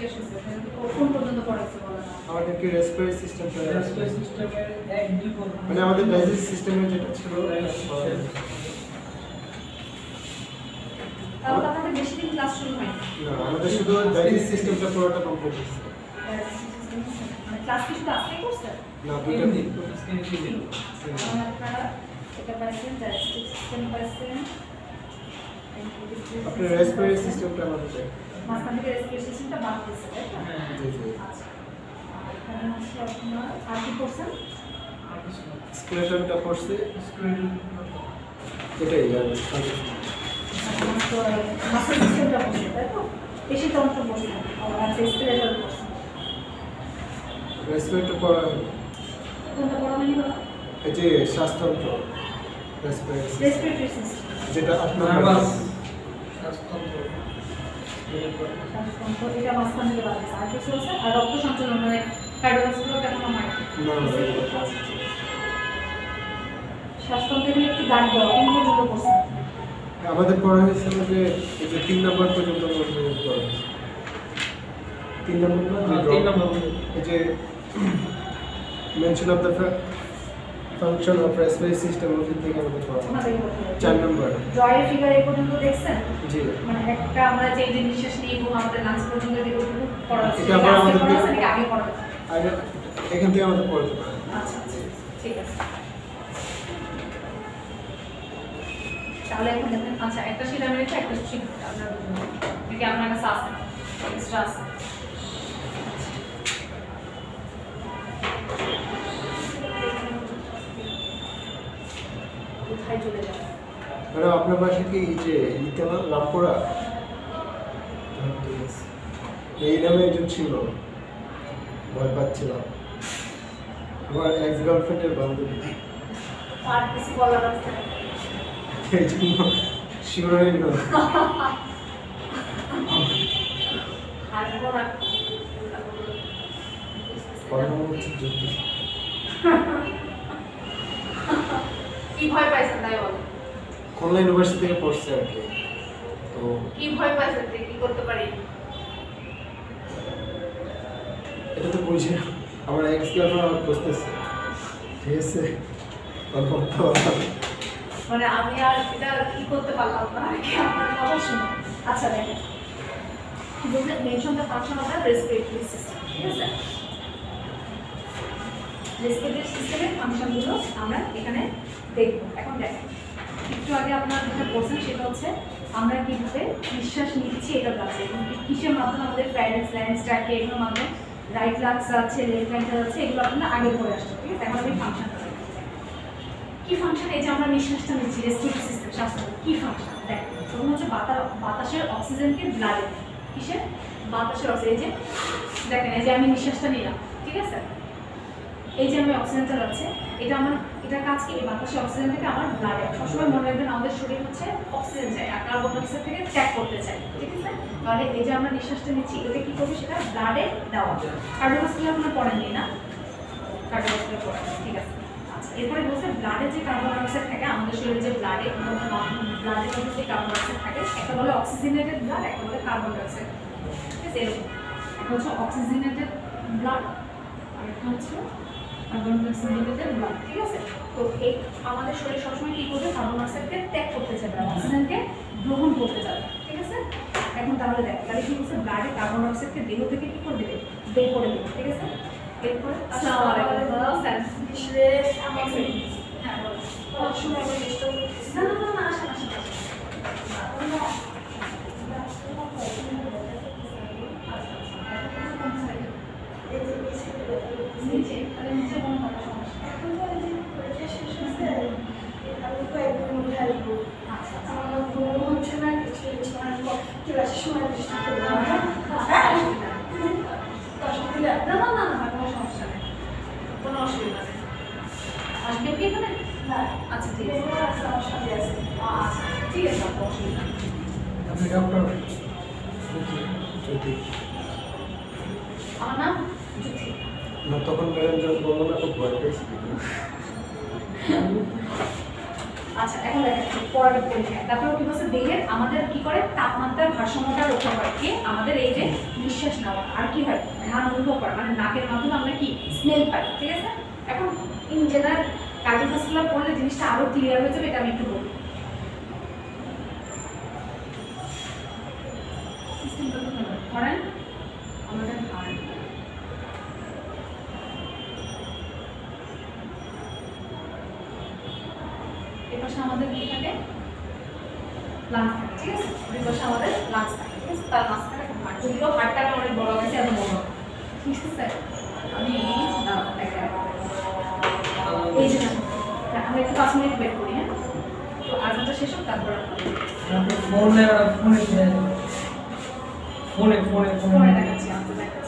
শেষ হয়েছে কোন পর্যন্ত পড়াইছে বলেন আমাদেরকে রেসপিরেটরি রেসপিরেটরি সিস্টেমের এক দুই মানে আমাদের ডাইজেস্ট সিস্টেমে যেটা ছিল তাহলে তো আপনাদের বেশি দিন ক্লাস শুরু হয়নি। না আমাদের শুধু ডাইজেস্ট সিস্টেমটা পুরোটা কমপ্লিট হয়েছে। মানে ক্লাস কি শুধু আজকেই করছে? না দুটো দিন। তিন দিন। তাহলে আপনারা এটা পাইছেন ডাইজেস্টিভ সিস্টেম পাইছেন। আপনার রেসপিরেটরি সিস্টেমটা আমাদের। মাঝখান থেকে বাদ তাই তো? হ্যাঁ জি জি। আচ্ছা। এখানে হচ্ছে আপনার আর কি করছেন? আর কিছু না স্কেলেটনটা পড়ছে স্ক্রিন এটাই আর মাসেল সিস্টেমটা বসে তাই তো? পেশি তন্ত্র বসে আচ্ছা স্কেলেটাল বসে রেসপিরেটর পড়া কোনটা বড় মানে এই যে রেসপিরেটরি সিস্টেম যেটা আপনার এটা মাঝখান থেকে বাদ আর কিছু আছে আর রক্ত সঞ্চালন মানে কার্ডিওভাস্কুলার কেমন না, না, শ্বাসতন্ত্রে একটু দাগ দেওয়া কোন পর্যন্ত করছে আমাদের পড়া হয়েছিল যে এই যে তিন নম্বর পর্যন্ত। তিন নম্বর হ্যাঁ, তিন নম্বর এই যে mention of the function of respiratory system ওখান থেকে আমাদের পড়া। চার নম্বর। জয়ের ফিগার এই পর্যন্ত দেখছেন? জি। মানে একটা আমরা যে যে নিঃশ্বাস নিই এবং আমাদের লাঞ্চ পর্যন্ত যে ওটুকু পড়া এটা আবার আমাদের আগে পড়া আর এখান থেকে আমাদের পড়তে পারে আচ্ছা আচ্ছা ঠিক আছে। তাহলে এখন আচ্ছা একটা শীত আমি রেখে একটা শীত আপনার নাকি আপনার কাছে আছে? এক্সট্রা আছে? কোথায় চলে যাবে? ম্যাডাম আপনার বাসা কি এই যে হ্যাঁ, ঠিক এই নামে একজন ছিল। ভয় পাচ্ছিলাম। আমার এক্স গার্লফ্রেন্ডের বান্ধবী। আর কিছু বলার আছে? এই জন্য শিওর হয়ে গেল কথা হচ্ছে যদি কি ভয় পাইছেন তাই বলো? খুলনা ইউনিভার্সিটি থেকে পড়ছে আর কি? তো কি ভয় পাইছেন যে কি করতে পারি? এটা তো বুঝে আমার এক্স গার্লফ্রেন্ড আমার বুঝতেছে ঠিক আছে। মানে আমি আর এটা কি করতে পারলাম না? আর কি আপনার কথা শুনে। আচ্ছা দেখেন mention the function of the respiratory system ঠিক আছে? রেসপিরেটরি সিস্টেমের ফাংশনগুলো আমরা এখানে দেখব। এখন দেখেন একটু আগে আপনারা যেটা বলছেন সেটা হচ্ছে, আমরা কীভাবে নিঃশ্বাস নিচ্ছি এটা আছে কিসের মাধ্যমে আমাদের প্যারেন্টস ল্যান্স ট্র্যাকে এগুলোর মাধ্যমে রাইট লাক্স আছে লেফট লাক্স আছে, এগুলো আপনারা আগে পড়ে আসছে ঠিক আছে? এখন আমি দেখছি। কি ফাংশন এই যে আমরা নিঃশ্বাসটা নিচ্ছি রেসপিরেটরি সিস্টেম স্বাস্থ্য কি ফাংশন দেখ, প্রথম হচ্ছে বাতা- বাতাসের অক্সিজেনকে ব্লাডে কিসের? বাতাসের অক্সিজেন যে, দেখেন, এই যে আমি নিঃশ্বাসটা নিলাম, ঠিক আছে? এই যে আমি অক্সিজেনটা যাচ্ছে এটা আমার এটা কাজ কি বাতাসে অক্সিজেন থেকে আমার ব্লাডে সবসময় মনে রাখবেন আমাদের শরীর হচ্ছে অক্সিজেন চাই, আর কার্বন ডাইঅক্সাইড থেকে ত্যাগ করতে চাই, ঠিক আছে? তাহলে এই যে আমরা নিঃশ্বাসটা নিচ্ছি এটা কি করবে? সেটা ব্লাডে দেওয়া কার্ডিওভাস্কুলার আপনার পড়েননি না? কার্ডিওভাস্কুলার পড়েন ঠিক আছে? আচ্ছা এরপরে বলছে ব্লাডে যে কার্বন ডাইঅক্সাইড থাকে, আমাদের শরীরে যে ব্লাডে মধ্যে যে কার্বন ডাইঅক্সাইড থাকে, একটা বলে অক্সিজেনেটেড ব্লাড একটা বলে কার্বন ডাইঅক্সাইড ঠিক আছে, এরকম। একটা হচ্ছে অক্সিজেনেটেড ব্লাড আর একটা হচ্ছে কার্বন ডাইঅক্সাইডের ব্লাড ঠিক আছে? তো এই আমাদের শরীর সবসময় কী করবে? কার্বন ডাইঅক্সাইডকে ত্যাগ করতে চাবে অক্সিজেনকে গ্রহণ করতে চাবে ঠিক আছে? এখন তাহলে দেখ তাহলে কি করছে ব্লাডে কার্বন ডাইঅক্সাইডকে দেহ থেকে কী করে দেবে? বের করে দেবে ঠিক আছে? এরপরে স্যার হ্যাঁ না না না আসেন আসেন আসেন নিচে তাহলে নিচে কোনো কথা সমস্যা আচ্ছা আচ্ছা না না না না কোনো সমস্যা নেই কোনো অসুবিধা নেই আসবে কি এখানে আচ্ছা ঠিক আছে আচ্ছা ঠিক আছে কোনো অসুবিধা নেই আপনি ডক্টর যদি আমার নাম না, তখন ম্যাডাম যখন বলব না, খুব ভয় পেয়েছি। আচ্ছা এখন কি করে? তাপমাত্রার ভারসাম্যটা কে? আমাদের এই যে নিঃশ্বাস আর কি হয়? অনুভব মানে নাকের মাধ্যমে আমরা কি? স্মেল পাই, ঠিক আছে? এখন জিনিসটা আরও ক্লিয়ার হয়ে যাবে, এটা আমি একটু বলি সিস্টেমটা তো ভালো। ধরেন আমাদের হার্ট এপাশে আমাদের কি থাকে লাঞ্চ থাকে ঠিক আছে দুই পাশে আমাদের লাঞ্চ থাকে ঠিক আছে তার মাঝখানে একটা হার্ট যদিও হার্টটা আমার অনেক বড় হয়েছে এত বড় না। ঠিক আছে আমি দাঁড়াও, একটা এই যে না, হ্যাঁ, আমরা একটু পাঁচ মিনিট ওয়েট করি হ্যাঁ তো আজানটা শেষ হোক তারপর আপনাদের ফোনে ফোনে ফোনে ফোনে ফোনে ফোনে দেখাচ্ছি আমাদের দেখাচ্ছি তারপর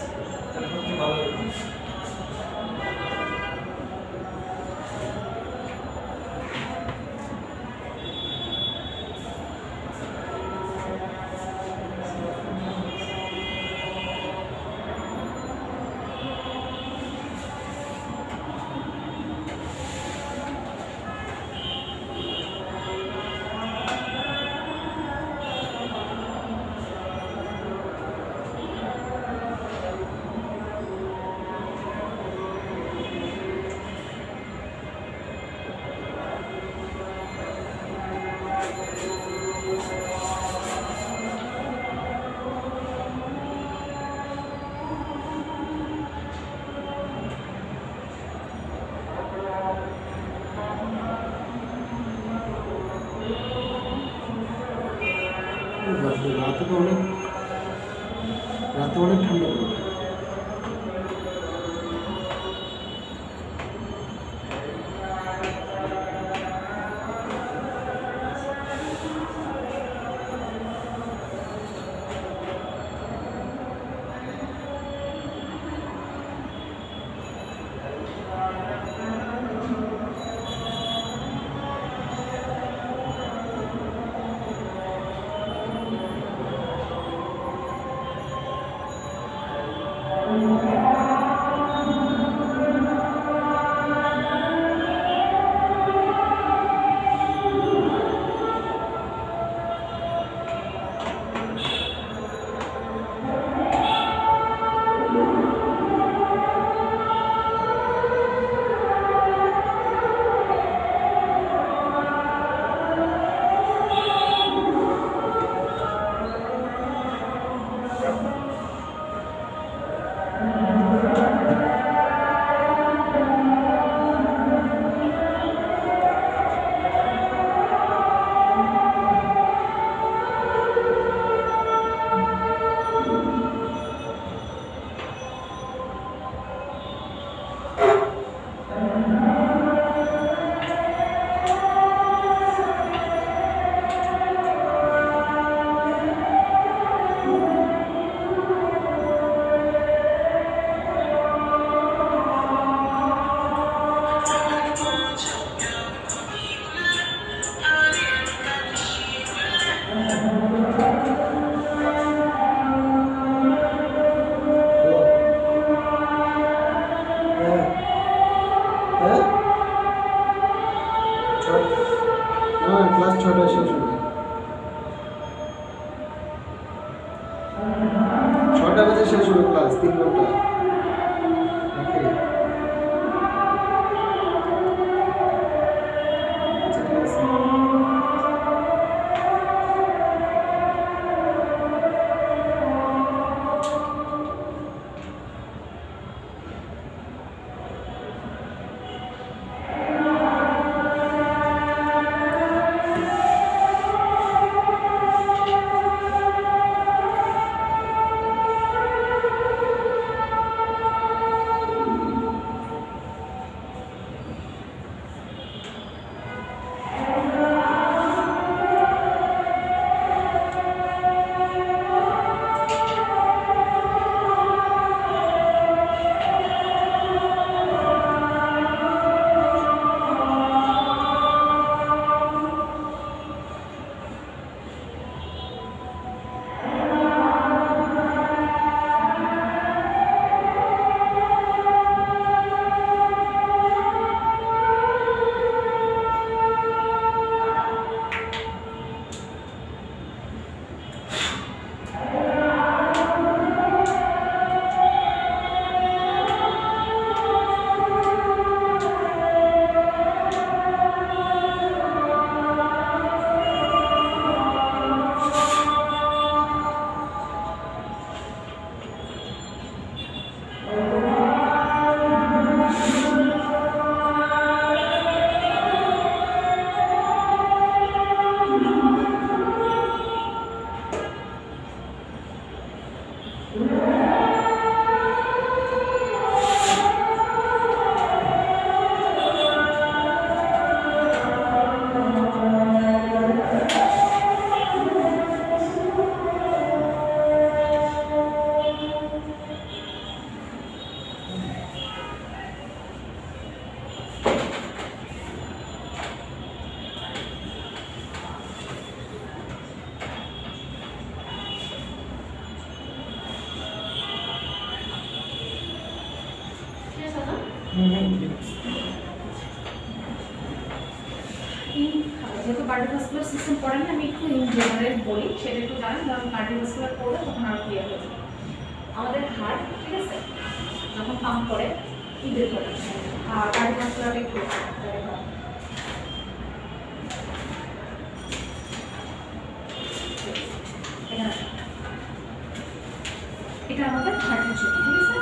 এটা আমাদের হার্টের ছবি ঠিক আছে?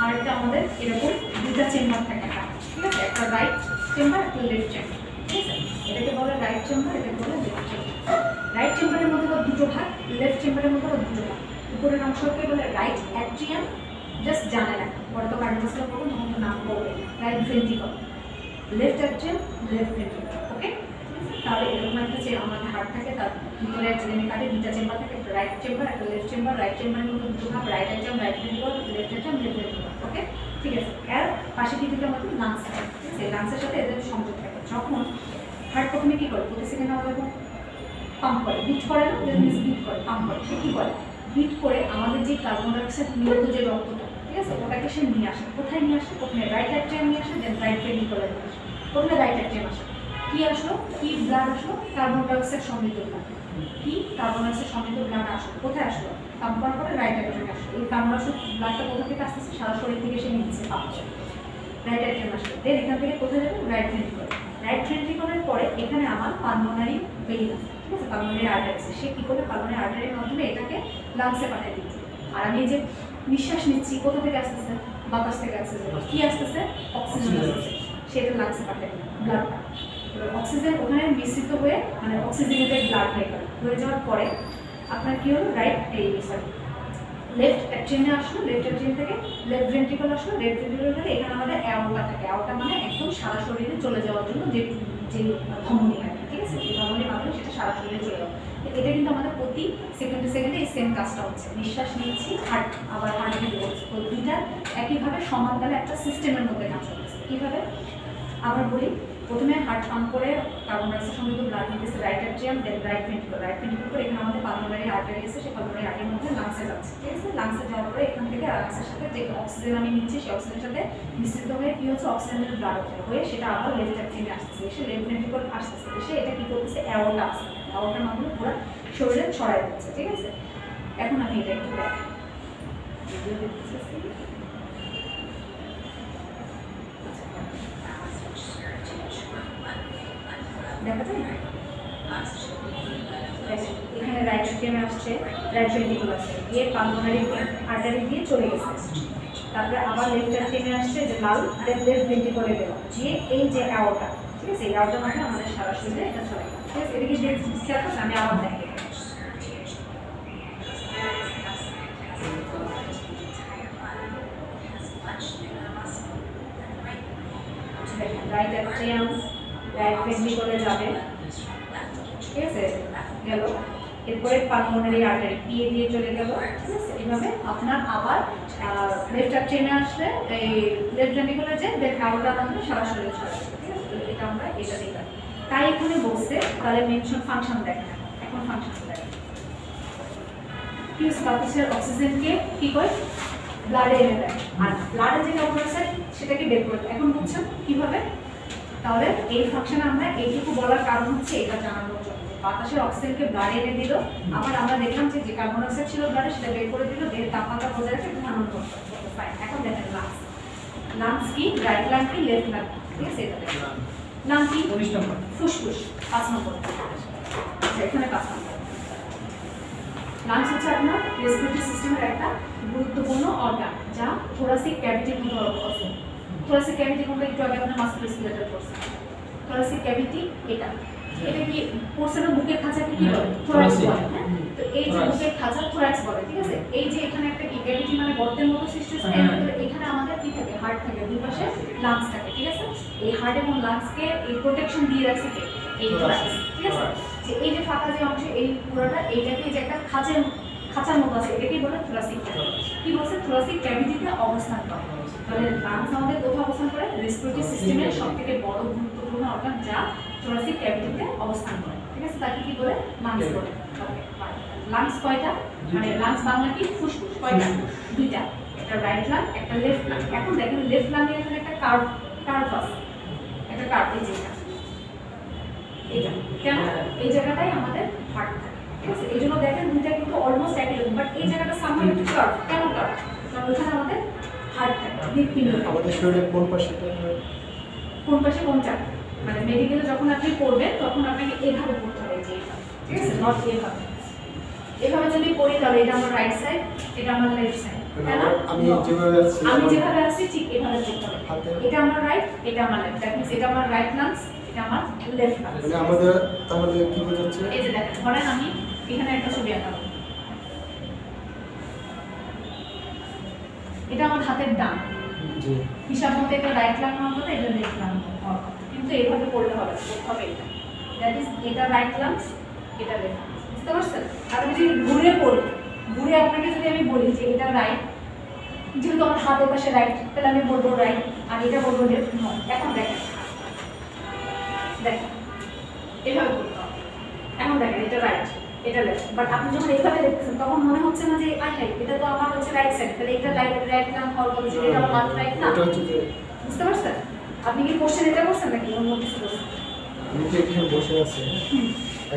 হার্টটা আমাদের এরকম দুটা চেম্বার থাকে ঠিক আছে? একটা রাইট চেম্বার একটা লেফট চেম্বার ঠিক আছে? এটাকে বলে রাইট চেম্বার এটাকে বলে লেফট চেম্বার রাইট চেম্বারের মধ্যে আবার দুটো ভাগ লেফট চেম্বারের মধ্যে আবার দুটো ভাগ। উপরের অংশকে বলে রাইট অ্যাট্রিয়াম জাস্ট জানে না। পরে তো কার্ডিওভাস্কুলার করব, তখন তো নাম করবে right ventricle left atrium left ventricle তাহলে এরকম একটা যে আমাদের হার্ট থাকে, তার ভিতরে ট্রেনে কাটে দুটা চেম্বার থাকে, একটা রাইট চেম্বার একটা লেফট চেম্বার রাইট চেম্বারের মধ্যে দুটো ভাগ right atrium right ventricle left atrium left ventricle okay ঠিক আছে, এর পাশে কি দুটো আমাদের লাংস থাকে আছে লাংসের সাথে এদের সংযোগ থাকে। যখন হার্ট প্রথমে কী করে? প্রতি সেকেন্ডে আমাদের পাম্প করে বিট করে না? বিট করে পাম্প করে। সে কী করে? বিট করে আমাদের যে কার্বন ডাইঅক্সাইড নিয়ত যে রক্তটা, ঠিক আছে? ওটাকে সে নিয়ে আসে। কোথায় নিয়ে আসে? প্রথমে রাইট অ্যাট্রিয়াম নিয়ে আসে দেন রাইট ভেন্ট্রিকলে নিয়ে আসে। প্রথমে রাইট অ্যাট্রিয়াম আসে। কি আসলো কি ব্লাড আসলো কার্বন ডাইঅক্সাইড সমৃদ্ধ কি? কার্বন ডাইঅক্সাইড সমৃদ্ধ ব্লাড আসলো কোথায় আসলো? করার পরে রাইট অ্যাট্রিয়ামে আসলো। এই কার্বন ডাইঅক্সাইড ব্লাডটা কোথা থেকে আসতেছে? সারা শরীর থেকে সে নিচ্ছে, পাচ্ছে। রাইট অ্যাট্রিয়াম আসলো। দেন এখান থেকে কোথায় যাবে? রাইট ভেন্ট্রিকল রাইট ভেন্ট্রিকলের পরে এখানে আমার পালমোনারি আছে, ঠিক আছে? পালমোনারি আর্টারি আছে। সে কী করে পালমোনারি আর্টারির মাধ্যমে এটাকে লাংসে পাঠিয়ে দিচ্ছে। আর আমি যে নিঃশ্বাস নিচ্ছি, কোথা থেকে আসতেছে? বাতাস থেকে আসতেছে। কি আসতেছে? অক্সিজেন আসতেছে। সেটা লাংসে পাঠিয়ে দিলাম ব্লাডটা অক্সিজেন ওখানে মিশ্রিত হয়ে মানে অক্সিজেনেটেড ব্লাড হয়ে গেল। হয়ে যাওয়ার পরে আপনার কি হলো? রাইট এই সরি লেফট অ্যাট্রিয়ামে আসলো লেফট অ্যাট্রিয়াম থেকে লেফট ভেন্ট্রিকল আসলো লেফট ভেন্ট্রিকল থেকে এখানে আমাদের অ্যাওটা থাকে। অ্যাওটা মানে একদম সারা শরীরে চলে যাওয়ার জন্য যে যে ধমনী থাকে, ঠিক আছে? এই ধমনির মাধ্যমে সেটা সারা শরীরে চলে যাবে এটা কিন্তু আমাদের প্রতি সেকেন্ডে সেকেন্ডে এই সেম কাজটা হচ্ছে। নিঃশ্বাস নিচ্ছি হার্ট আবার হার্ট করছে তো দুইটা একইভাবে সমানতালে একটা সিস্টেমের মধ্যে কাজ করছে কীভাবে? আবার বলি প্রথমে হার্ট পাম্প করে কার্বন ডাইঅক্সাইড সমৃদ্ধ ব্লাড নিতেছে right atrium then right ventricle right ventricle করে এখানে আমাদের পালমোনারি আর্টারি আছে সেই পালমোনারি আর্টারির মধ্যে লাংসে যাচ্ছে, ঠিক আছে? লাংসে যাওয়ার পরে এখান থেকে লাংসের সাথে যে অক্সিজেন আমি নিচ্ছি, সেই অক্সিজেনের সাথে মিশ্রিত হয়ে কী হচ্ছে? অক্সিজেনের ব্লাড হয়ে সেটা আবার লেফট অ্যাট্রিয়ামে আসতেছে। এসে লেফট ভেন্ট্রিকল আসতেছে। এসে এটা কী করতেছে? অ্যাওয়ার্ড আসছে অ্যাওয়ার্ডের মাধ্যমে পুরো শরীরে ছড়াই দিচ্ছে, ঠিক আছে? এখন আমি এটা একটু দেখাই। দেখা যায়? এখানে রাইট স্টেমে আসছে রাইট ভেন্ট্রিকল আসছে গিয়ে পালমোনারি আর্টারি দিয়ে চলে গেছে। তারপরে আবার লেফট স্টেমে আসছে, যে লাল লেফট ভেন্ট্রিকলে গেল গিয়ে এই যে অ্যাওটা ঠিক আছে? এই অ্যাওটার মধ্যে আমাদের সারা শরীরে এটা চলে। ঠিক আছে? এদিকে যে খেয়াল করছে আমি আবার দেখাই। রাইট অ্যাট্রিয়াম রাইট ভেন্ট্রিকলে যাবে। ঠিক আছে? গেল। এরপরে পালমোনারি আর্টারি পিয়ে দিয়ে চলে গেল। ঠিক আছে? এইভাবে আপনার আবার লেফট অ্যাট্রিয়ামে আসলে এই লেফট ভেন্ট্রিকলে যে দেন আউটার মাধ্যমে সারা শরীরে ছড়াবে ঠিক আছে? এটা আমরা এটা দেখলাম। তাই এখানে বলছে, তাহলে মেনশন ফাংশন দেখেন। এখন ফাংশন কি হচ্ছে? বাতাসের অক্সিজেনকে কি করে? ব্লাডে এনে দেয়। আর ব্লাডে যে কার্বন ডাইঅক্সাইড সেটাকে বের করে এখন বুঝছেন কীভাবে? তাহলে এই ফাংশনে আমরা এইটুকু বলার কারণ হচ্ছে এটা জানানোর জন্য। বাতাসের অক্সিজেনকে ব্লাডে এনে দিল। আবার আমরা দেখলাম যে যে কার্বন ডাইঅক্সাইড ছিল ব্লাডে সেটা বের করে দিল দেহের তাপমাত্রা বজায় রেখে এখন দেখেন লাংস লাংস কি? রাইট লাং কি? লেফট লাং ঠিক আছে এটা লাং কি? ফুসফুস পাঁচ নম্বর। আচ্ছা এখানে পাঁচ নম্বর। লাংস হচ্ছে আপনার রেসপিরেটরি সিস্টেমের একটা গুরুত্বপূর্ণ অর্গান যা থোরাসিক ক্যাভিটির মধ্যে অবস্থিত থোরাসিক ক্যাভিটির মধ্যে একটু আগে আপনার মাস্টার রেসপিরেটর করছে থোরাসিক ক্যাভিটি এটা এটা কি পড়ছে না বুকের খাঁচাকে কি বলে? থোরাক্স বলে হ্যাঁ? তো এই যে. বুকের খাঁচা থোরাক্স বলে ঠিক আছে? এই যে এখানে একটা কি ক্যাভিটি মানে গর্তের মতো সৃষ্টি হচ্ছে হ্যাঁ। এখানে আমাদের কি থাকে? হার্ট থাকে দুই পাশে লাংস থাকে ঠিক আছে? এই হার্ট এবং লাংসকে এই প্রোটেকশন দিয়ে রাখছে কে? এই থোরাক্স ঠিক আছে? যে এই যে ফাঁকা যে অংশ এই পুরোটা এইটাকে যে একটা খাঁচের খাঁচার মতো আছে এটাকেই বলে থোরাসিক কি বলছে? থোরাসিক ক্যাভিটিতে অবস্থান করে। তাহলে লাংস আমাদের কোথাও অবস্থান করে রেসপিরেটরি সিস্টেমের সব থেকে বড় গুরুত্বপূর্ণ অর্গান যা থোরাসিক ক্যাভিটিতে অবস্থান করে। ঠিক আছে? তাকে কি বলে? লাংস বলে। লাংস কয়টা? মানে লাংস বাংলা কি? ফুসফুস। কয়টা? দুইটা। একটা রাইট লাং একটা লেফট লাং এখন দেখেন লেফট লাংয়ে এখানে একটা কার্ভ কার্ভ আছে। একটা কার্ভ এই যেটা এটা কেন? এই জায়গাটাই আমাদের হার্ট থাকে। ঠিক আছে? এই জন্য দেখেন দুইটা কিন্তু অলমোস্ট একই রকম বাট এই জায়গাটা সামনে একটু কার্ভ কেন কার্ভ কারণ ওখানে আমাদের হার্ট থাকে হৃদপিণ্ড আমাদের কোন পাশে কোন পাশে কোনটা মানে মেডিকেলে যখন আপনি পড়বেন তখন আপনাকে এভাবে পড়তে হবে যে ঠিক আছে? নট এভাবে। এভাবে যদি পড়ি তাহলে এটা আমার রাইট সাইড এটা আমার লেফট সাইড মানে আমি যেভাবে আছি আমি যেভাবে আছি ঠিক এভাবে পড়তে হবে। এটা আমার রাইট এটা আমার লেফট দ্যাট মিন্স এটা আমার রাইট লাংস এটা আমার লেফট লাংস মানে আমাদের তাহলে কি বোঝাচ্ছে? এই যে দেখেন ধরেন আমি এখানে একটা ছবি আঁকাবো এটা আমার হাতের ডান হিসাব মতো এটা রাইট লাং হওয়ার কথা এটা লেফট লাং হওয়ার কথা। কিন্তু এইভাবে পড়লে হবে হবে এটা। দ্যাট ইজ এটা রাইট লাংস এটা লেফট বুঝতে পারছেন? আর আমি যদি ঘুরে পড়ি ঘুরে আপনাকে যদি আমি বলি যে এটা রাইট যেহেতু আমার হাতের পাশে রাইট তাহলে আমি বলব রাইট আর এটা বলব লেফট নয়। এখন দেখেন। দেখেন। এভাবে করতে হবে। এখন দেখেন এটা রাইট এটা লেফট বাট আপনি যখন এইভাবে দেখতেছেন তখন মনে হচ্ছে না যে আই হাই এটা তো আমার হচ্ছে রাইট সাইড তাহলে এটা রাইট রাইট নাম হওয়ার কথা যে এটা আমার রাইট না? এটা হচ্ছে যে বুঝতে পারছেন? আপনি কি কোশ্চেন এটা করছেন নাকি? অন্য কিছু করছেন? আমি তো এখানে বসে আছি। হুম।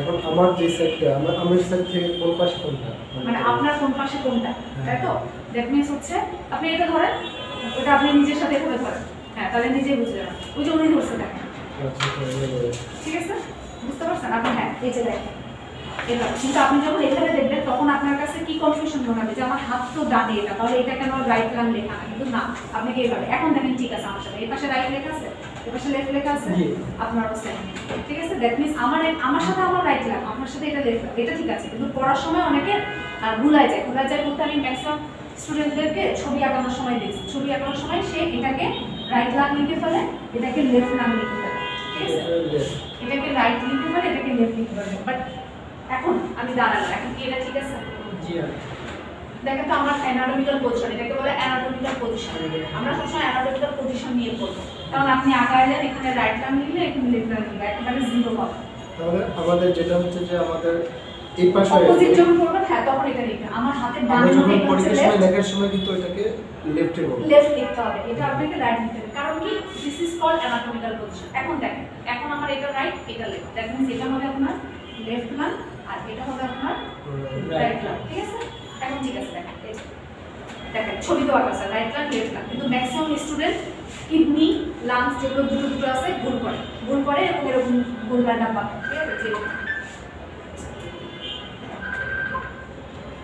এখন আমার যে সাইডটা আমার আমার সাইড থেকে কোন পাশে কোনটা? মানে আপনার কোন পাশে কোনটা? তাই তো? দ্যাট মিনস হচ্ছে আপনি এটা ধরেন ওটা আপনি নিজের সাথে এভাবে ধরেন। হ্যাঁ তাহলে নিজেই বুঝে যাবেন। ওই যে উনি ধরছে দেখেন। আচ্ছা। ঠিক আছে? বুঝতে পারছেন? আপনি হ্যাঁ এই যে দেখেন। কিন্তু আপনি যখন এখানে দেখবেন তখন আপনার কাছে কি কনফিউশন মনে হবে যে আমার হাত তো ডানে এটা তাহলে এটা কেন রাইট লাইন লেখা না কিন্তু না আপনি কি এইভাবে এখন দেখেন ঠিক আছে আমার সাথে। এই পাশে রাইট লেখা আছে এই পাশে লেফট লেখা আছে জি। আপনারও সেম ঠিক আছে? দ্যাট মিনস আমার আমার সাথে আমার রাইট লাইন আপনার সাথে এটা লেফট এটা ঠিক আছে। কিন্তু পড়ার সময় অনেকে ভুলায় যায়। ভুলায় যায় বলতে আমি ম্যাক্সিমাম স্টুডেন্টদেরকে ছবি আঁকানোর সময় দেখছি। ছবি আঁকানোর সময় সে এটাকে রাইট লাইন লিখে ফেলে এটাকে লেফট লাইন লিখে ফেলে। ঠিক আছে? এটাকে রাইট লিখতে পারে এটাকে লেফট লিখতে পারে বাট এখন আমি দাঁড়ালাম এখন কি এটা ঠিক আছে? জি আর দেখেন তো আমার অ্যানাটমিক্যাল পজিশন এটাকে বলে অ্যানাটমিক্যাল পজিশন আমরা সবসময় অ্যানাটমিক্যাল পজিশন নিয়ে পড়ব। কারণ আপনি আগাইলেন এখানে রাইট লাইন লিখলে এখানে লেফট লাইন লিখলে একেবারে জিরো পাবে তাহলে আমাদের যেটা হচ্ছে যে আমাদের এই পাশে অপোজিট যখন হ্যাঁ তখন এটা লিখবেন আমার হাতের ডান যখন পরীক্ষার সময় লেখার সময় কিন্তু এটাকে লেফটে বলব। লেফট লিখতে হবে। এটা আপনাকে রাইট লিখতে হবে। কারণ কি? This is called anatomical position এখন দেখেন এখন আমার এটা রাইট এটা লেফট দ্যাট মিন্স এটা হবে আপনার লেফট লাইন আর এটা হবে আপনার রাইট লাইন ঠিক আছে? এখন ঠিক আছে দেখেন দেখেন ছবি তো আঁকা আছে রাইট লেফট লাইন কিন্তু ম্যাক্সিমাম স্টুডেন্ট কিডনি লাংস যেগুলো দুটো দুটো আছে ভুল করে ভুল করে এবং এরকম ভুল পাবে ঠিক আছে?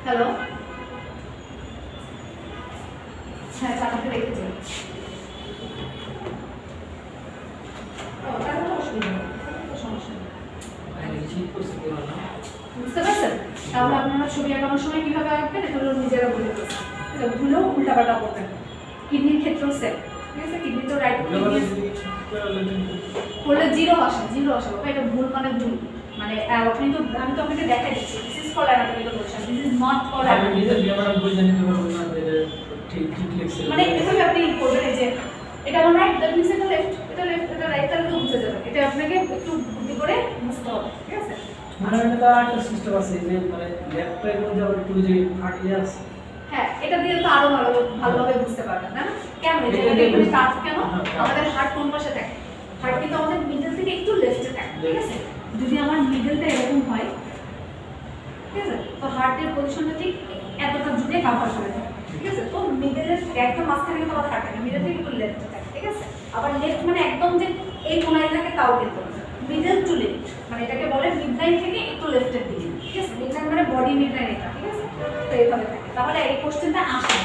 হ্যালো হ্যাঁ চাকাতে রেখেছি ও তাহলে অসুবিধা সমস্যা নেই। বুঝতে পারছেন? তাহলে আপনারা ছবি আঁকানোর সময় কীভাবে আঁকবেন? এটা হলো নিজেরা গেছে ভুলেও উল্টাপাল্টা করবেন কিডনির ক্ষেত্রেও সেম ঠিক আছে? কিডনি তো রাইট বলে করলে জিরো আসে জিরো আসে। বাবা এটা ভুল মানে ভুল। মানে আপনি তো আমি তো আপনাকে দেখাই দিচ্ছি। This is call anatomical position this is not call আমি নিজের ব্যাপারে বুঝে নিতে না ঠিক ঠিক লিখছে মানে এভাবে আপনি করবেন যে এটা আমার রাইট দ্যাট মিনস এটা লেফট এটা লেফট এটা রাইট তাহলে তো বুঝে যাবে এটা আপনাকে একটু বুদ্ধি করে বুঝতে হবে ঠিক আছে? মনে হয় একটা সিস্টেম আছে যে মানে ল্যাপটপের মধ্যে আবার একটু যে ফাটিয়ে আছে। হ্যাঁ এটা দিয়ে তো আরও ভালো ভালোভাবে বুঝতে পারবেন না? কেন এটা? এখানে বুঝতে- কেন? হ্যাঁ, আমাদের হার্ট কোন পাশে থাকে? হার্ট কিন্তু আমাদের মিডল থেকে একটু লেফটে থাকে ঠিক আছে? যদি আমার মিডলটা এরকম হয় ঠিক আছে? তো হার্টের পজিশনটা ঠিক এতটা জুড়ে কাভার করে থাকে ঠিক আছে? তো মিডলের একদম মাঝখানে কিন্তু থাকে না মিডল থেকে একটু লেফটে থাকে ঠিক আছে? আবার লেফট মানে একদম যে এই কোনায় থাকে তাও কিন্তু মিডল টু লেফট মানে এটাকে বলে মিডলাইন থেকে একটু লেফটের দিকে, ঠিক আছে? মিডলাইন মানে বডি মিডলাইন এটা, ঠিক আছে? তো এইভাবে থাকে। তাহলে এই কোশ্চেনটা আসে।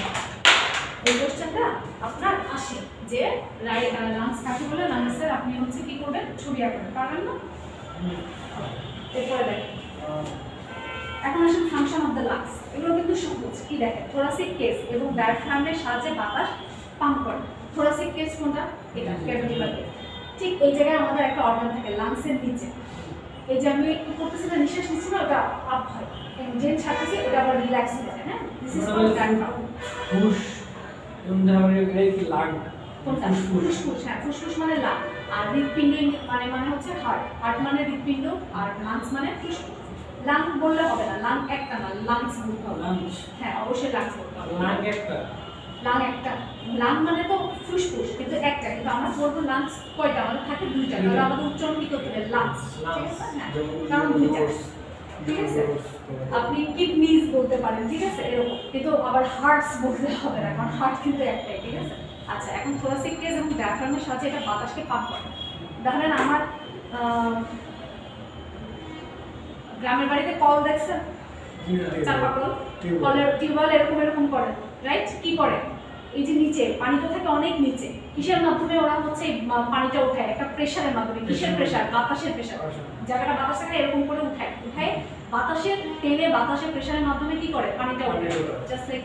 এই কোশ্চেনটা আপনার আসে যে রাইট লাংস কাকে বলে? লাংসের আপনি হচ্ছে কি করবেন? ছবি আঁকবেন পারবেন না? এরপরে দেখেন। এখন আসেন ফাংশন অফ দ্য লাংস এগুলো কিন্তু সহজ। কি দেখেন? থোরাসিক কেস এবং ডায়াফ্রামের সাহায্যে বাতাস পাম্প করে। থোরাসিক কেস কোনটা? এটা ক্যাভিটিভার কেস ঠিক এই জায়গায় আমাদের একটা অর্গান থাকে লাংসের নিচে। এই যে আমি কি করতেছি না নিঃশ্বাস নিচ্ছি না ওটা আপ হয়। যে ছাড়তেছি ওটা আবার রিল্যাক্স হয়ে যায় হ্যাঁ? দিস ইজ কল্ড ডায়াফ্রাম ফুস এবং ধরনের এটা কি লাগ। কোনটা? ফুসফুস ফুসফুস হ্যাঁ ফুসফুস মানে লাং আর হৃৎপিণ্ড মানে মানে হচ্ছে হার্ট হার্ট মানে হৃৎপিণ্ড আর লাংস মানে ফুসফুস লাং বললে হবে না লাং একটা না লাংস বলতে হবে। লাংস হ্যাঁ অবশ্যই লাংস বলতে হবে। একটা। লাং একটা। লাং মানে তো ফুসফুস কিন্তু একটা। কিন্তু আমরা বলব লাংস কয়টা? আমাদের থাকে দুইটা। তাহলে আমাদের উচ্চারণ কি করতে হবে? লাংস ঠিক আছে? হ্যাঁ। কারণ দুইটা। ঠিক আছে? আপনি কিডনিজ বলতে পারেন ঠিক আছে? এরকম। কিন্তু আবার হার্টস বলতে হবে না কারণ হার্ট কিন্তু একটাই ঠিক আছে? আচ্ছা এখন থোরাসিক কেস এবং ডায়াফ্রামের সাথে এটা বাতাসকে পাম্প করে। ধরেন আমার গ্রামের বাড়িতে কল দেখছেন? চাপা কল। কলের টিউবওয়েল এরকম এরকম করে। রাইট কি করে? এই যে নিচে পানি তো থাকে অনেক নিচে। কিসের মাধ্যমে ওরা হচ্ছে পানিটা উঠায়? একটা প্রেশারের মাধ্যমে কিসের প্রেশার বাতাসের প্রেশার জায়গাটা বাতাস থাকে এরকম করে উঠায়। উঠায় বাতাসের টেনে বাতাসের প্রেশারের মাধ্যমে কি করে? পানিটা ওঠে পানিটা জাস্ট লাইক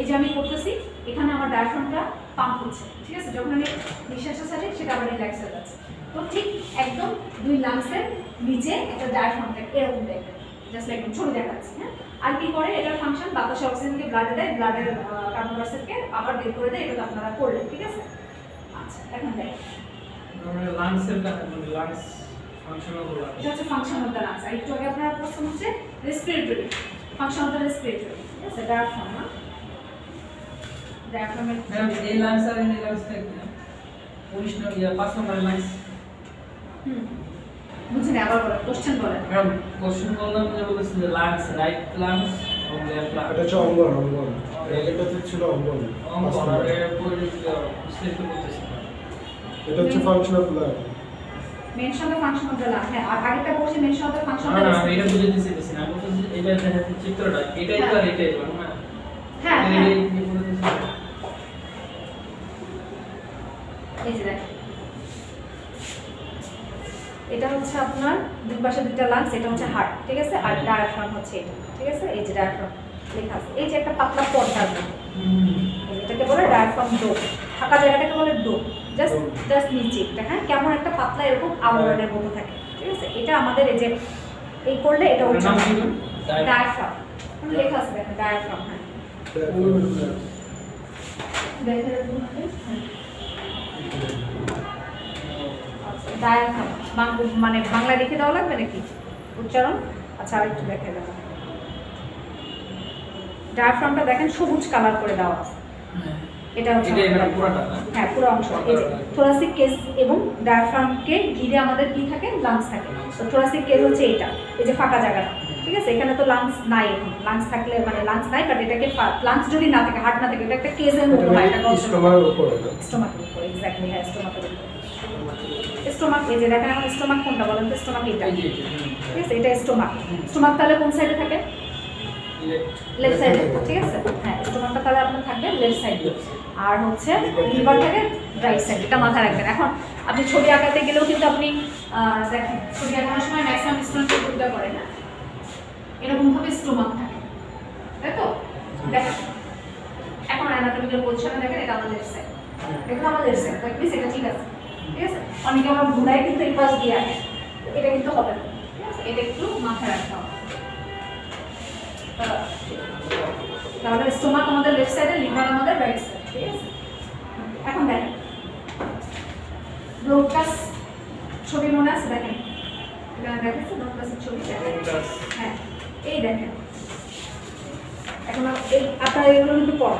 এই যে আমি করতেছি এখানে আমার ডায়াফ্রামটা পাম্প হচ্ছে। ঠিক আছে? যখন আমি নিঃশ্বাসটা ছাড়ি সেটা আবার রিল্যাক্স হয়ে যাচ্ছে। তো ঠিক একদম দুই লাংসের নিচে একটা ডায়াফ্রাম থাকে এরকম দেখবেন জাস্ট লাইক ছবি দেখাচ্ছি হ্যাঁ? আর কি করে? এটার ফাংশন বাতাসে অক্সিজেনকে ব্লাডে দেয় ব্লাডের কার্বন ডাইঅক্সাইডকে আবার বের করে দেয় এটা তো আপনারা করলেন ঠিক আছে? আচ্ছা এখন দেখেন লাংসের লাংস এটা হচ্ছে ফাংশন অফ দ্য লাংস আর একটু আগে আপনার প্রশ্ন হচ্ছে respiratory function of the respiratory ঠিক আছে? ডায়াফ্রাম না ডায়াফ্রামের এই লাংস আর এই লাংসটা কি নম্বর ইয়া পাঁচ নম্বরের লাংস হুম। বুঝিনি আবার বলেন কোশ্চেন বলেন। ম্যাম কোশ্চেন করলাম যে বলেছে যে লাংস রাইট লাংস এবং লেফট লাংস এটা হচ্ছে অঙ্গন অঙ্গন। এটাতে ছিল অঙ্গন অঙ্কন আর এর বিশ্লেষণ করতেছি হ্যাঁ, এটা হচ্ছে ফাংশন অফ অফ হ্যাঁ আর আগেরটা বলছি মেনশন অফ ফাংশন অফ না আমি এটা বুঝে না। বলছি এটা দেখা চিত্রটা এটাই তো আর এটাই হ্যাঁ। এই- হ্যাঁ। বলে দিছি। এই যে দেখেন। এটা হচ্ছে আপনার দুই পাশে দুইটা লাংস এটা হচ্ছে হার্ট ঠিক আছে? আর ডায়াফ্রাম হচ্ছে এটা ঠিক আছে? এই যে ডায়াফ্রাম লেখা আছে। এই যে একটা পাতলা হুম। এটাকে বলে ডায়াফ্রাম ডোম ফাঁকা জায়গাটাকে বলে ডোম জাস্ট জাস্ট নিচে। একটা হ্যাঁ? কেমন একটা পাতলা এরকম আবরণের মতো থাকে ঠিক আছে? এটা আমাদের এই যে এই করলে এটা হচ্ছে। ডায়াফ্রাম লেখা আছে দেখেন ডায়াফ্রাম হ্যাঁ। দেখেন মানে বাংলা লিখে দেওয়া লাগবে নাকি? উচ্চারণ? আচ্ছা আরেকটু দেখে দেবো ডায়াফ্রামটা দেখেন সবুজ কালার করে দেওয়া আছে। হ্যাঁ। এটা হচ্ছে? হ্যাঁ পুরো অংশ। এই যে থোরাসিক কেস এবং ডায়াফ্রামকে ঘিরে আমাদের কি থাকে? লাংস থাকে। তো থোরাসিক কেস হচ্ছে এটা। এই যে ফাঁকা জায়গাটা। ঠিক আছে? এখানে তো লাংস নাই এখন। লাংস থাকলে মানে লাংস নাই বাট এটাকে লাংস যদি না থাকে হার্ট না থাকে এটা একটা কেসের মতো হয়। এটা স্টোমাকের উপর এক্স্যাক্টলি হ্যাঁ স্টোমাকের স্টোমাক এই যে দেখেন এখন স্টোমাক কোনটা বলেন তো? স্টোমাক এটা। ঠিক আছে? এটা স্টোমাক স্টোমাক তাহলে কোন সাইডে থাকে. লেফট সাইডে ঠিক আছে? হ্যাঁ স্টোমাকটা তাহলে আপনার থাকবে লেফট সাইডে আর হচ্ছে লিভার থাকে রাইট সাইড এটা মাথায় রাখবেন। এখন আপনি ছবি আঁকাতে গেলেও কিন্তু আপনি দেখেন ছবি আঁকানোর সময় ম্যাক্সিমাম স্টুডেন্ট ছবিটা করে না? এরকম ভাবে স্টোমাক থাকে। তাই তো? দেখেন। এখন অ্যানাটমিক্যাল পজিশনে দেখেন এটা আমার লেফট সাইড দেখুন আমার লেফট সাইড মিনস এটা ঠিক আছে। ঠিক আছে? অনেকে আমরা ঘুরাই কিন্তু এই পাশ দিয়ে আসে। এটা কিন্তু হবে না। ঠিক আছে? এটা একটু মাথায় রাখতে হবে। তাহলে স্টোমাক আমাদের লেফট সাইডে লিভার আমাদের রাইট সাইড ঠিক আছে? এখন দেখেন। ব্রোকাস ছবি মনে আছে? দেখেন। দেখেছে ব্রোকাসের ছবি। হ্যাঁ এই দেখেন। এখন এই আপনার এগুলো কিন্তু পড়া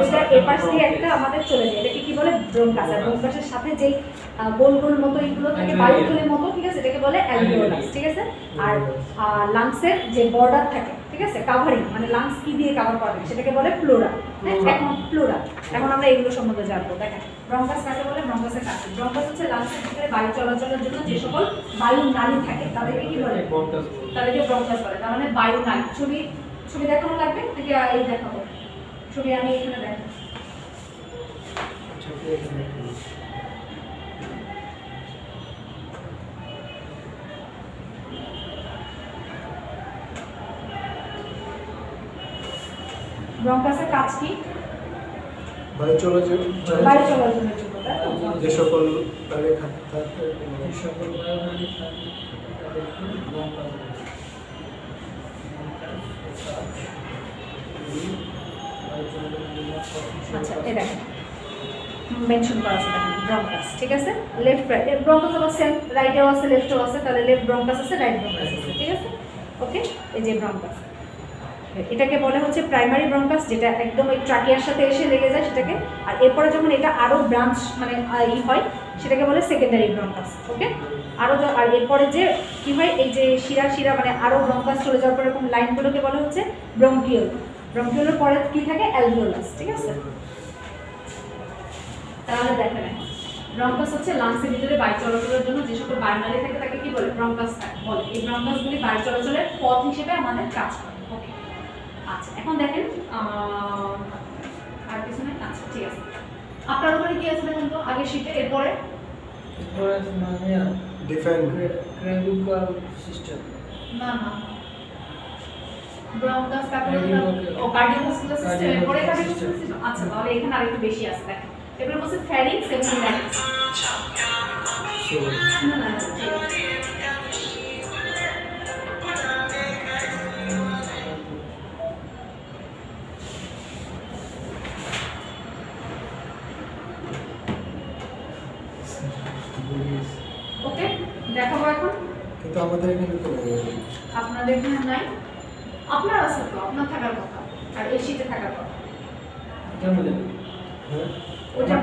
আছে, এপাশ দিয়ে একটা আমাদের চলে যায়। এটাকে কি বলে? ব্রোকাস আর ব্রোকাসের সাথে যেই গোল গোল মতো এইগুলো থাকে। বায়ুথলির মতো ঠিক আছে? এটাকে বলে অ্যালভিওলাস ঠিক আছে? আর লাংসের যে বর্ডার থাকে ঠিক আছে? কাভারিং মানে লাংস কি দিয়ে কাভার করা থাকে? সেটাকে বলে প্লোরা Pleura। এখন প্লোরা এখন আমরা এগুলো সম্বন্ধে জানব। দেখেন ব্রঙ্কাস কাকে বলে? ব্রঙ্কাসের কাছে। ব্রঙ্কাস হচ্ছে লাংসের ভিতরে বায়ু চলাচলের জন্য যে সকল বায়ু নালী থাকে তাদেরকে কি বলে? বলে। তাদেরকে ব্রঙ্কাস বলে। তার মানে বায়ু নালী ছবি ছবি দেখানো লাগবে? নাকি এই দেখাবো? ছবি আমি এখানে দেখাবো। ব্রঙ্কাসের কাজ কি? চলাচল? যে সকল থাকে সকল থাকে, তাদেরকে bronchus বলে। আচ্ছা দেখেন। মেনশন করা আছে ঠিক আছে? আছে আছে, তাহলে আছে ঠিক আছে? ওকে এই যে এটাকে বলে হচ্ছে প্রাইমারি ব্রঙ্কাস, যেটা একদম ওই ট্রাকিয়ার সাথে এসে লেগে যায় সেটাকে। আর এরপরে যখন এটা আরও ব্রাঞ্চ মানে ই হয়, সেটাকে বলে সেকেন্ডারি ব্রঙ্কাস ওকে আরও আর এরপরে যে কি হয়, এই যে শিরা শিরা মানে আরও ব্রঙ্কাস চলে যাওয়ার পর এরকম লাইনগুলোকে বলা হচ্ছে ব্রঙ্কিওল ব্রঙ্কিওলের পরে কি থাকে? অ্যালভিওলাস ঠিক আছে? তাহলে দেখেন এখন ব্রঙ্কাস হচ্ছে লাংসের ভিতরে বায়ু চলাচলের জন্য যে সকল বায়ুনালী থাকে তাকে কি বলে? ব্রঙ্কাস থাকে বলে। এই ব্রঙ্কাসগুলি বায়ু চলাচলের পথ হিসেবে আমাদের কাজ করে। ওকে আচ্ছা এখন দেখেন আর কিছু নেই? আচ্ছা ঠিক আছে। আপনার উপরে কি আছে দেখেন তো আগে শীতে এরপরে? এরপরে মানে ডিফাইন সিস্টেম না না। ব্রঙ্কাস ও কার্ডিওভাস্কুলার সিস্টেম এরপরে কার্ডিওভাস্কুলার সিস্টেম আচ্ছা তাহলে এখানে আরেকটু বেশি আছে দেখেন এগুলো বলছে ফ্যারিংস এবং ল্যারিংস না না ঠিক আছে ওকে দেখাবো এখন। কিন্তু আমাদের এখানে আপনাদের এখানে নাই। আপনার আছে তো আপনার থাকার কথা আর এই শীতে থাকার কথা। হ্যাঁ? ওটা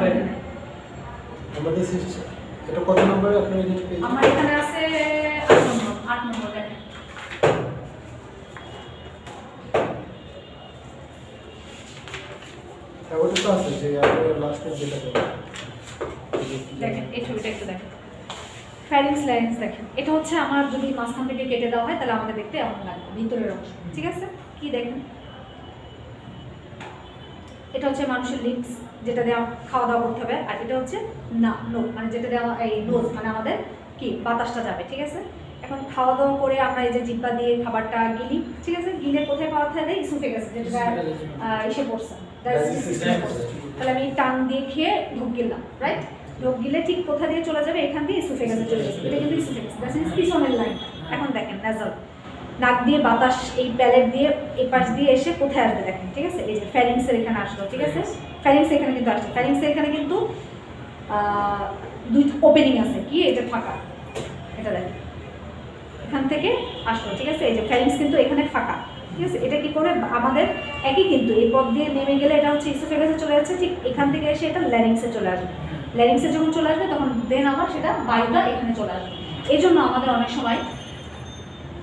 আমাদের সিস্টেম এটা কত নম্বরে আপনার পেয়েছেন? আমার এখানে আছে আট নম্বর আট নম্বর দেখেন। হ্যাঁ ওটা তো আছে যে আপনার লাস্টের যেটা দেখেন এই ছবিটা একটু দেখেন। ফ্যারিংস লাইন্স দেখেন। এটা হচ্ছে আমার যদি মাঝখান থেকে কেটে দেওয়া হয় তাহলে আমাদের দেখতে এমন লাগবে ভিতরের অংশ। ঠিক আছে? কি দেখেন? এটা হচ্ছে মানুষের লিপস যেটা দেওয়া খাওয়া দাওয়া করতে হবে। আর এটা হচ্ছে না নো মানে যেটা দেওয়া এই নোজ মানে আমাদের কি বাতাসটা যাবে ঠিক আছে? এখন খাওয়া দাওয়া করে আমরা এই যে জিব্বা দিয়ে খাবারটা গিলি ঠিক আছে? গিলে কোথায় পাওয়া থাকে ইসুফে গেছে যেটা এসে পড়ছে। তাহলে আমি টান দিয়ে খেয়ে ঢোক গিলাম রাইট ঢোক গিলে ঠিক কোথা দিয়ে চলে যাবে? এখান দিয়ে ইসুফেগাসে চলে যাবে। এটা কিন্তু ইসুফেগাস দ্যাট ইজ পিছনের লাইন এখন দেখেন, নাজাল। নাক দিয়ে বাতাস, এই প্যালেট দিয়ে এই পাশ দিয়ে এসে কোথায় আসবে দেখেন, ঠিক আছে? এই যে ফ্যারিংসের এখানে আসলো, ঠিক আছে? ফ্যারিংস এখানে কিন্তু আসছে। ফ্যারিংসের এখানে কিন্তু দুই ওপেনিং আছে। কি? এটা ফাঁকা। এটা দেখেন। এখান থেকে আসলো, ঠিক আছে? এই যে ফ্যারিংস কিন্তু এখানে ফাঁকা, ঠিক আছে? এটা কি করে? আমাদের একই কিন্তু। এই পথ দিয়ে নেমে গেলে এটা হচ্ছে ইসোফেগাসে চলে যাচ্ছে। ঠিক এখান থেকে এসে এটা ল্যারিংসে চলে আসবে। ল্যারিংসে যখন চলে আসবে তখন দেন আবার সেটা বায়ুটা এখানে চলে আসবে। এই জন্য আমাদের অনেক সময়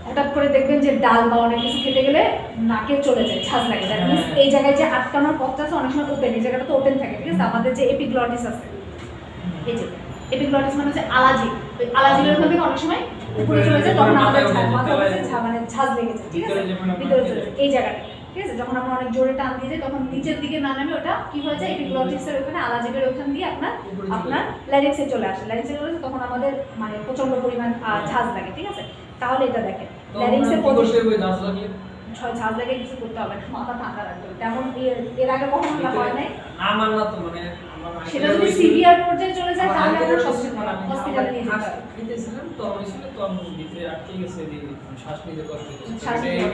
হঠাৎ করে দেখবেন যে ডাল বা অনেক কিছু খেতে গেলে নাকে চলে যায় ঝাঁজ লাগে। That means. এই জায়গায় যে আটকানোর পথটা আছে অনেক সময় ওপেন এই জায়গাটা তো ওপেন থাকে ঠিক আছে? আমাদের যে এপিগ্লটিস আছে এই যে এপিগ্লটিস মানে হচ্ছে আলাজি ওই আলাজির ওখান থেকে অনেক সময় উপরে চলে যায় তখন আমাদের কাছে মানে লেগে যায় ঠিক আছে? ভিতরে চলে যায় এই জায়গাটা। ঠিক আছে? যখন আপনার অনেক জোরে টান দিয়ে যায় তখন নিচের দিকে না নামে ওটা কি হয়ে যায়? এপিগ্লটিসের ওখানে আলাজিবের ওখান দিয়ে আপনার আপনার ল্যারিক্সে চলে আসে। ল্যারিক্সে চলে আসে তখন আমাদের মানে প্রচণ্ড পরিমাণ আহ, ঝাঁজ লাগে ঠিক আছে? তাহলে এটা দেখেন। ল্যারিক্সে ঝাঁজ লাগে কিছু করতে হবে না মাথা ঠান্ডা রাখতে হবে। তেমন এর আগে কখনো হয় নাই? আমার না তো মানে সেটা যদি সিভিয়ার পর্যায়ে চলে যায় তাহলে আমরা সবসময় হসপিটালে নিয়ে যেতে হবে খেতেছিলাম তো আমি ছিল তো আমি আটকে গেছে শ্বাস নিতে কষ্ট হচ্ছে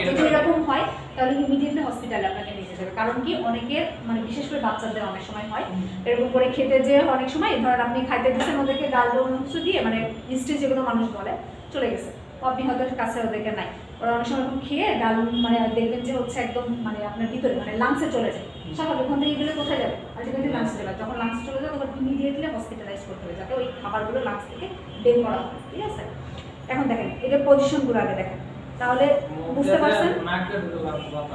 যদি এরকম হয় তাহলে ইমিডিয়েটলি হসপিটালে আপনাকে নিয়ে যেতে হবে। কারণ কি অনেকের মানে বিশেষ করে বাচ্চাদের অনেক সময় হয় এরকম করে খেতে যে অনেক সময় ধরেন আপনি খাইতে দিচ্ছেন ওদেরকে ডাল কিছু দিয়ে মানে মিষ্টি যেগুলো মানুষ বলে চলে গেছে। আপনি হয়তো কাছে ওদেরকে নাই। ওরা অনেক সময় খেয়ে ডাল মানে দেখবেন যে হচ্ছে একদম মানে আপনার ভিতরে মানে লাংসে চলে যায়। স্বাভাবিক ওখান থেকে গেলে কোথায় যাবে? আলটিমেটলি লাংসে যাবে যখন লাংসে চলে যাবে তখন ইমিডিয়েটলি হসপিটালাইজ করতে হবে যাতে ওই খাবারগুলো লাংস থেকে বের করা হয় ঠিক আছে? এখন দেখেন এদের পজিশনগুলো আগে দেখেন। তাহলে বুঝতে পারছেন?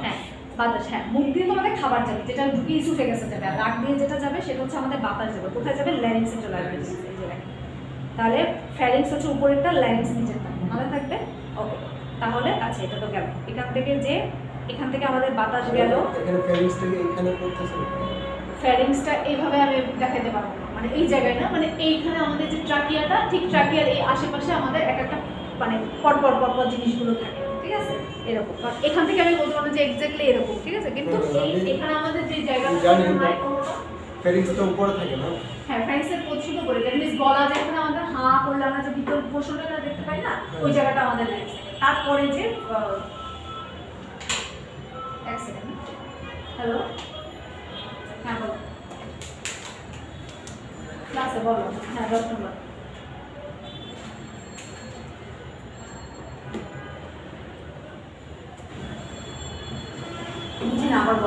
হ্যাঁ বাতাস হ্যাঁ মুখ দিয়ে তো আমাদের খাবার যাবে যেটা ঢুকে ইস্যু গেছে আর নাক দিয়ে যেটা যাবে সেটা হচ্ছে আমাদের বাতাস যাবে। কোথায় যাবে? ল্যারিংসে চলে আসবে যে তাহলে ফ্যারিংস হচ্ছে উপরেরটা ল্যারিংস নিচেরটা মনে থাকবে? ওকে তাহলে আচ্ছা এটা তো গেল। এখান থেকে যে এখান থেকে আমাদের বাতাস গেল। এখানে প্যারিস থেকে এখানে করতেছে ফ্যারিংসটা এইভাবে আমি দেখাতে পারব মানে এই জায়গায় না মানে এইখানে আমাদের যে ট্রাকিয়াটা ঠিক ট্রাকিয়ার এই আশেপাশে আমাদের এক একটা মানে পরপর পরপর জিনিসগুলো থাকে ঠিক আছে? এরকম। কারণ এখান থেকে আমি বলতে পারব যে এক্স্যাক্টলি এরকম ঠিক আছে? কিন্তু এই এখানে আমাদের যে জায়গাটা হয় তো উপরে থাকে না? হ্যাঁ ফ্যারিংসের পশ্চিম করে দ্যাট মিনস গলা যেখানে আমাদের হাঁ করলে আমরা যে ভিতর পোষণটা না দেখতে পাই না ওই জায়গাটা আমাদের ল্যান্স তারপরে যে এক সেকেন্ড। হ্যালো হ্যাঁ বলো। বলো। হ্যাঁ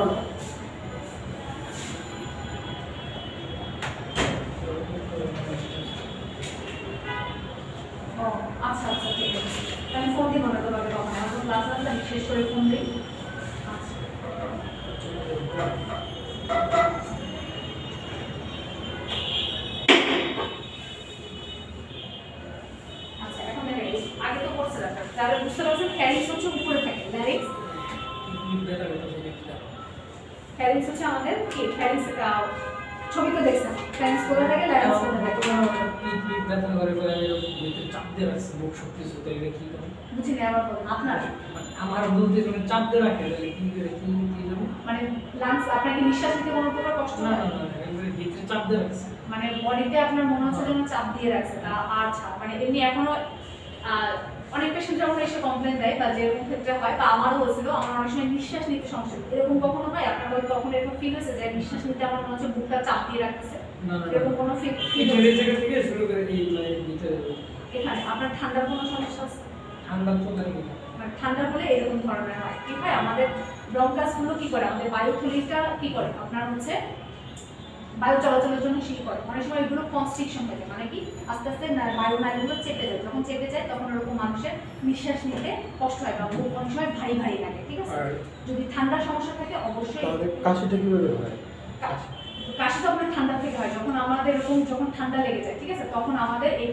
ল্যারিংস কোনো রাখে তাহলে কি কি কি জানো মানে লাংস আপনাকে নিঃশ্বাস নিতে কোনো প্রকার কষ্ট না না না একেবারে ভিতরে চাপ দিয়ে রাখছি মানে বডিতে আপনার মনে হচ্ছে যেন চাপ দিয়ে রাখছে তা আর ছাপ। মানে এমনি এখনও অনেক পেশেন্ট যখন এসে কমপ্লেন দেয় বা যেরকম ক্ষেত্রে হয় বা আমারও হয়েছিল আমার অনেক সময় নিঃশ্বাস নিতে সমস্যা এরকম কখনো হয়? আপনার হয়তো তখন এরকম ফিল হয়েছে যে নিঃশ্বাস নিতে আমার মনে হচ্ছে বুকটা চাপ দিয়ে রাখতেছে। এরকম কোনো ফিল এই ছেলে জায়গা থেকে শুরু করে এই মানে ভিতরে। এখানে আপনার ঠান্ডার কোনো সমস্যা আছে? ঠান্ডা তো লাগে মানে ঠান্ডা হলে এরকম ধরনের হয়। কি হয়? আমাদের ব্রঙ্কাসগুলো কি করে? আমাদের বায়ুথলিটা কি করে? আপনার হচ্ছে বায়ু চলাচলের জন্য শীত করে? অনেক সময় এগুলো কনস্ট্রিকশন হয়ে যায়। মানে কি? আস্তে আস্তে বায়ু নালীগুলো চেপে যায়। যখন চেপে যায় তখন ওরকম মানুষের নিঃশ্বাস নিতে কষ্ট হয় বা অনেক সময় ভারী ভারী লাগে ঠিক আছে? যদি ঠান্ডার সমস্যা থাকে অবশ্যই কাশিটা কীভাবে হয়? কাশি তো আপনার ঠান্ডা থেকে হয়। যখন আমাদের এরকম যখন ঠান্ডা লেগে যায় ঠিক আছে? তখন আমাদের এই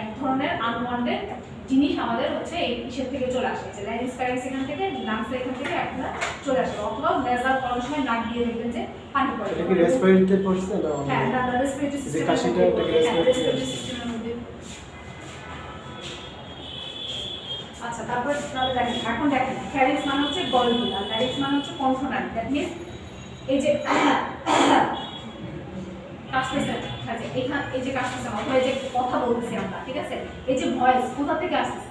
এক ধরনের আনওয়ান্টেড জিনিস আমাদের হচ্ছে এই ইসের থেকে চলে আসে? যে ল্যারিংস এখান থেকে লাংসের এখান থেকে একটা চলে আসে। অথবা নেজাল অনেক সময় নাক দিয়ে দেখবেন যে পানি পড়ে। এটা কি রেসপিরেটরিতে পড়ছে না হ্যাঁ না রেসপিরেটরি যে সিস্টেম কাশিটা সিস্টেমের মধ্যে। আচ্ছা তারপর তাহলে দেখেন এখন দেখেন ফ্যারিংস মানে হচ্ছে গলবিলা ফ্যারিংস মানে হচ্ছে কণ্ঠনালী দ্যাট মিনস এই যে কাশতেছে। আচ্ছা এখানে এই যে কাশতেছে অথবা এই যে কথা বলতেছি আমরা ঠিক আছে? এই যে ভয়েস কোথা থেকে আসতেছে?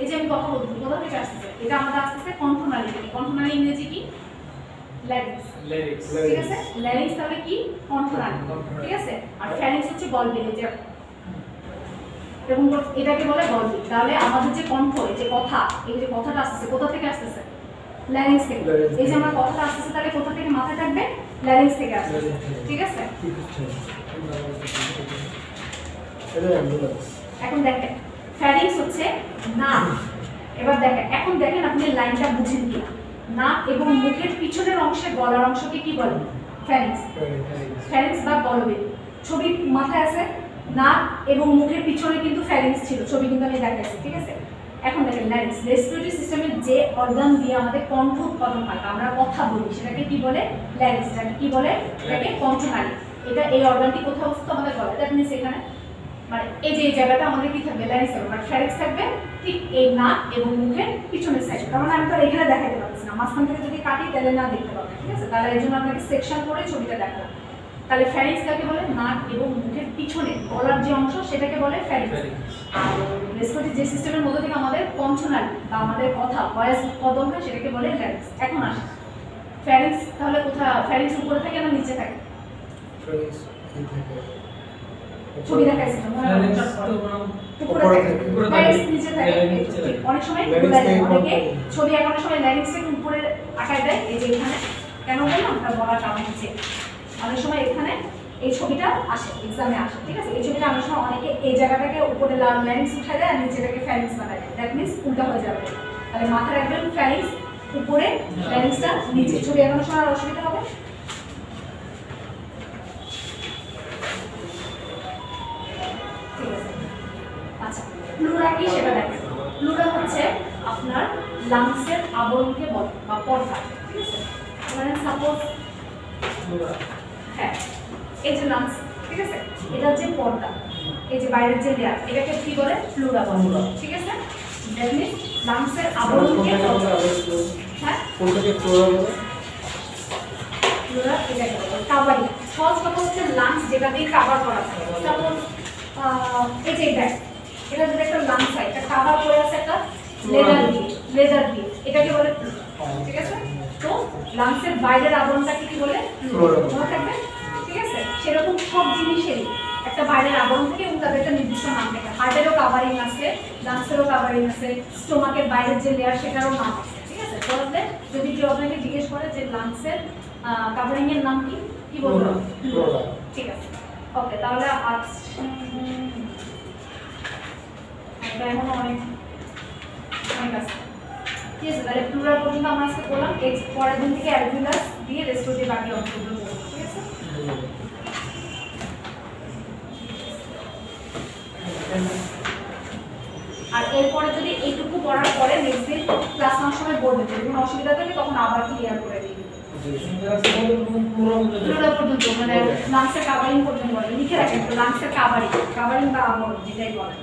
এই যে আমি কথা বলতেছি কোথা থেকে আসতেছে? এটা আমাদের আসতেছে কণ্ঠনালী থেকে। কণ্ঠনালী ইংরেজি কি? ঠিক আছে? ল্যারিংস তাহলে কি? কণ্ঠনালী। ঠিক আছে? আর ফ্যারিংস হচ্ছে গলবিল এই যে এটাকে বলে গলবিল তাহলে আমাদের যে কণ্ঠ এই যে কথা এই যে কথাটা আসতেছে কোথা থেকে আসতেছে? ল্যারিংস থেকে। এই যে। আমার কথাটা আসতেছে তাহলে কোথা থেকে মাথায় থাকবে? ল্যারিংস থেকে আসবে ঠিক আছে। ছবি মাথায় আছে নাক এবং মুখের পিছনে কিন্তু ফ্যারিংস ছিল। ছবি কিন্তু আমি দেখাচ্ছি, ঠিক আছে? এখন দেখেন ল্যারিংস রেসপিরেটরি সিস্টেমের যে অর্গান দিয়ে আমাদের কণ্ঠ উৎপাদন হয় আমরা কথা বলি, সেটাকে কি বলে? ল্যারিংস কি বলে? এটাকে কণ্ঠনালী এটা এই অর্গানটি কোথাও অবস্থিত আমাদের গলায় দ্যাট মিনস এখানে মানে এই যে এই জায়গাটা আমাদের কি থাকবে? ল্যারিংস থাকবে। মানে ফ্যারিংস থাকবে ঠিক এই নাক এবং মুখের পিছনের সাইড কারণ আমি তো এখানে দেখাতে পারছি না। মাঝখান থেকে যদি কাটি তাহলে না দেখতে পাবে। ঠিক আছে? তাহলে এই জন্য আপনাকে সেকশন করে ছবিটা দেখালাম। তাহলে ফ্যারিংস কাকে বলে? নাক এবং মুখের পিছনে গলার যে অংশ সেটাকে বলে ফ্যারিংস আর যে সিস্টেমের মধ্যে থেকে আমাদের কণ্ঠনালী বা আমাদের কথা ভয়েস উৎপাদন হয় সেটাকে বলে ল্যারিংস এখন আসে। ফ্যারিংস তাহলে কোথা ফ্যারিংস উপরে থাকে না নিচে থাকে? ছবি থাকে। ঠিক, থাকে। অনেক সময় অনেকে ছবি উপরে আঁকায় দেয় এই যে এখানে। কেন বললাম? তার বলার কারণ হচ্ছে অনেক সময় এখানে এই ছবিটা আসে এক্সামে আসে ঠিক আছে? এই ছবিটা অনেক সময় অনেকে এই জায়গাটাকে উপরে ল্যারিংস উঠায় দেয় আর নিচেটাকে ফ্যারিংস বানায় দেয়। দ্যাট মিনস উল্টা হয়ে যাবে। তাহলে মাথার একদম ফ্যারিংস উপরে ল্যারিংসটা নিচে ছবি এখনও সময় আর অসুবিধা হবে। প্লুরা কি সেটা দেখেন। প্লুরা হচ্ছে আপনার লাংসের আবরণকে বলে বা পর্দা ঠিক আছে? মানে সাপোজ হ্যাঁ এই যে লাংস ঠিক আছে? এটা যে পর্দা। এই যে বাইরের যে লেয়ার এটাকে কি বলে? প্লুরা বলে। ঠিক আছে? লাংসের আবরণকে হ্যাঁ? কোনটাকে প্লুরা এটাকে বলে। কাভারিং সহজ কথা হচ্ছে লাংস যেটা দিয়ে কাভার করা থাকে সাপোজ এই যে এটা এটা যদি একটা লাংস এটা কাভার করে আছে একটা লেদার দিয়ে লেদার দিয়ে। এটাকে বলে ঠিক আছে? তো লাংসের বাইরের আবরণটাকে কি বলে? মনে থাকবে ঠিক আছে? সেরকম সব জিনিসেরই একটা বাইরের আবরণ থেকে এবং তাদের একটা নির্দিষ্ট নাম থাকে হার্টেরও কাভারিং আছে লাংসেরও কাভারিং আছে স্টোমাকের বাইরের যে লেয়ার সেটারও নাম আছে ঠিক আছে? তাহলে যদি কেউ আপনাকে জিজ্ঞেস করে যে লাংসের কাভারিং এর নাম কি কি বলব। ঠিক আছে। ওকে তাহলে আজ এটা এখনও অনেক অনেক আছে। ঠিক আছে তাহলে প্লুরাল পর্যন্ত আমরা আজকে বললাম এক্স পরের দিন থেকে অ্যালভিউলাস দিয়ে বাকি অংশগুলো বলব ঠিক আছে? আর এরপরে যদি এইটুকু করার পরে নেক্সট দিন ক্লাস নেওয়ার সময় বলবেন যদি কোনো অসুবিধা থাকে তখন আবার ক্লিয়ার করে দিই পর্যন্ত মানে লাংসের কাভারিং পর্যন্ত বলে লিখে রাখেন তো লাংসের কাভারিং কাভারিং বা আমল যেটাই বলে।